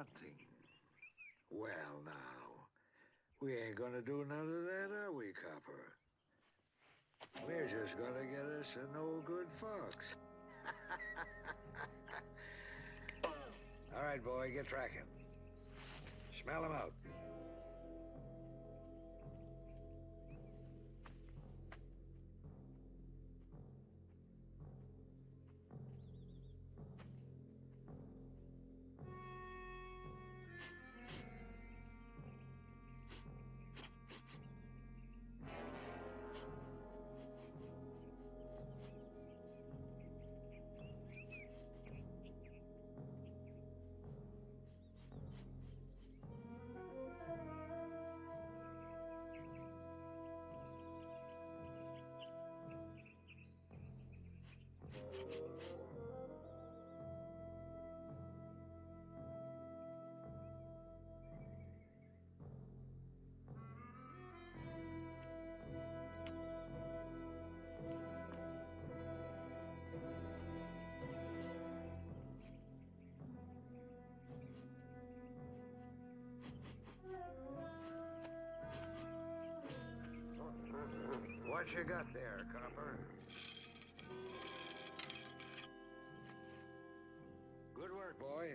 hunting. Well, now, we ain't gonna do none of that, are we, Copper? We're just gonna get us a no-good fox. All right, boy, get tracking. Smell him out. What you got there, Copper? Good work, boy.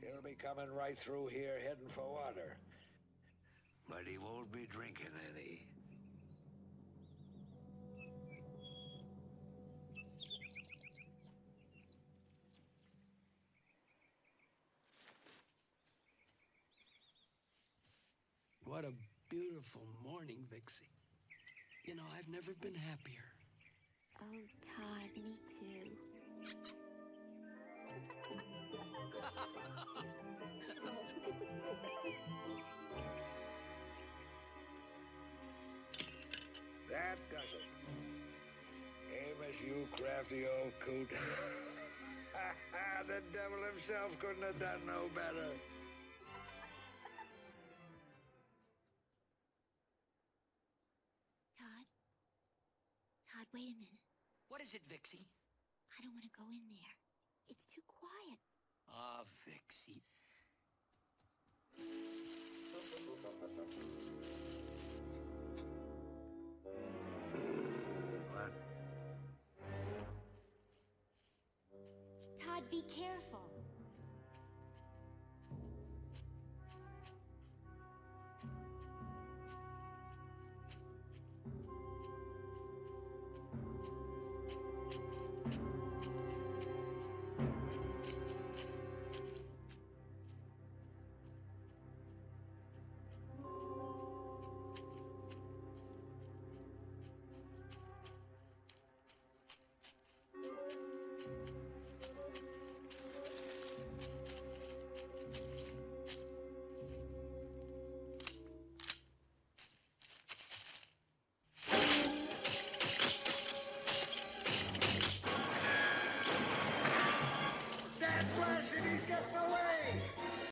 He'll be coming right through here heading for water. But he won't be drinking any. What a beautiful morning, Vixey. You know, I've never been happier. Oh, Todd, me too. That does it. Amos, you crafty old coot. the devil himself couldn't have done no better. Wait a minute. What is it, Vixey? I don't want to go in there. It's too quiet. Ah, Vixey. Todd, be careful.